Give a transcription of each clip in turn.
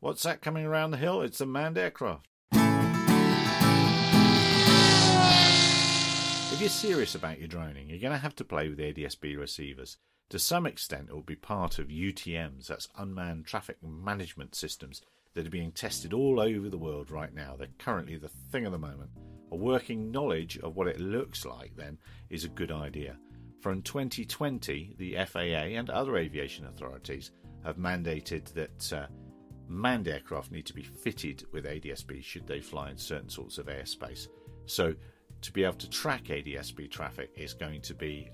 What's that coming around the hill? It's a manned aircraft. If you're serious about your droning, you're going to have to play with ADSB receivers. To some extent, it will be part of UTMs, that's unmanned traffic management systems, that are being tested all over the world right now. They're currently the thing of the moment. A working knowledge of what it looks like then is a good idea. From 2020, the FAA and other aviation authorities have mandated that uh, manned aircraft need to be fitted with ADSB should they fly in certain sorts of airspace. So to be able to track ADSB traffic is going to be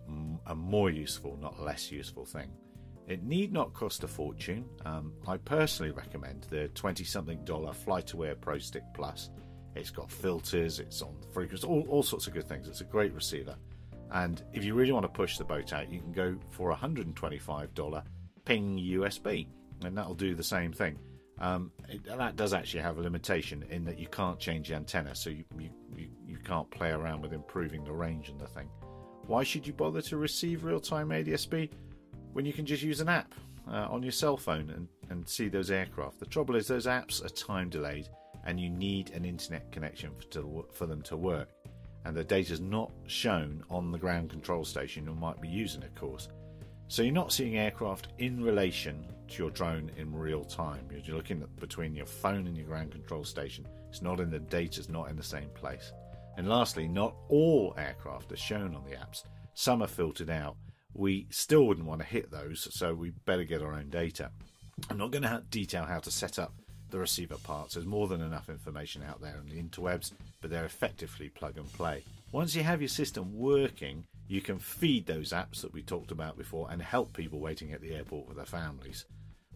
a more useful, not less useful thing. It need not cost a fortune. Um, I personally recommend the 20 something dollar FlightAware Pro Stick Plus. It's got filters, it's on frequency, all, all sorts of good things. It's a great receiver. And if you really want to push the boat out, you can go for $125 ping USB, and that'll do the same thing. Um, it, that does actually have a limitation in that you can't change the antenna, so you, you, you, you can't play around with improving the range and the thing. Why should you bother to receive real time ADSB when you can just use an app uh, on your cell phone and, and see those aircraft? The trouble is, those apps are time delayed and you need an internet connection for, to, for them to work. And the data is not shown on the ground control station you might be using, of course. So you're not seeing aircraft in relation to your drone in real time. You're looking at between your phone and your ground control station. It's not in the data, it's not in the same place. And lastly, not all aircraft are shown on the apps. Some are filtered out. We still wouldn't want to hit those, so we better get our own data. I'm not going to detail how to set up the receiver parts. There's more than enough information out there on the interwebs, but they're effectively plug and play. Once you have your system working, you can feed those apps that we talked about before and help people waiting at the airport with their families.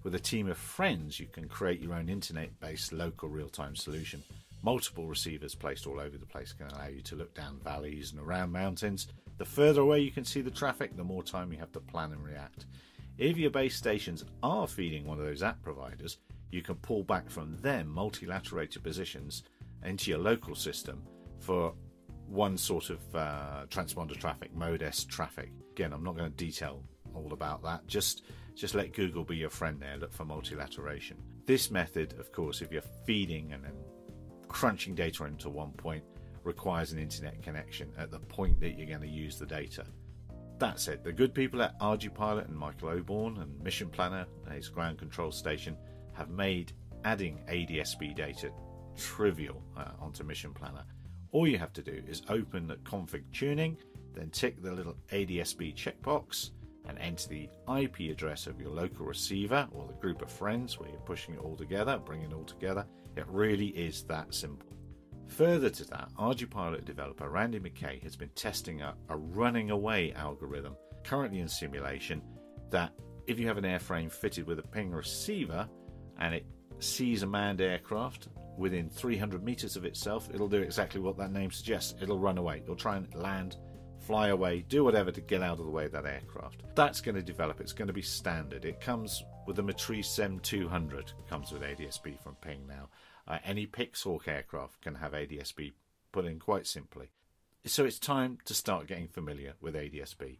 With a team of friends, you can create your own internet based local real time solution. Multiple receivers placed all over the place can allow you to look down valleys and around mountains. The further away you can see the traffic, the more time you have to plan and react. If your base stations are feeding one of those app providers, you can pull back from them multilateralated positions into your local system for one sort of uh, transponder traffic, mode S traffic. Again, I'm not going to detail all about that. Just just let Google be your friend there. Look for multilateration. This method, of course, if you're feeding and then crunching data into one point, requires an internet connection at the point that you're going to use the data. That said, the good people at ArduPilot and Michael Oborne and Mission Planner, his ground control station, have made adding ADSB data trivial uh, onto Mission Planner all you have to do is open the config tuning, then tick the little ADSB checkbox and enter the IP address of your local receiver or the group of friends where you're pushing it all together, bringing it all together. It really is that simple. Further to that, ArduPilot developer Randy McKay has been testing a, a running away algorithm currently in simulation that if you have an airframe fitted with a ping receiver and it sees a manned aircraft within 300 meters of itself, it'll do exactly what that name suggests. It'll run away. It'll try and land, fly away, do whatever to get out of the way of that aircraft. That's going to develop. It's going to be standard. It comes with the Matrice M200. Comes with ADSB from Ping now. Uh, any Pixhawk aircraft can have ADSB put in quite simply. So it's time to start getting familiar with ADSB.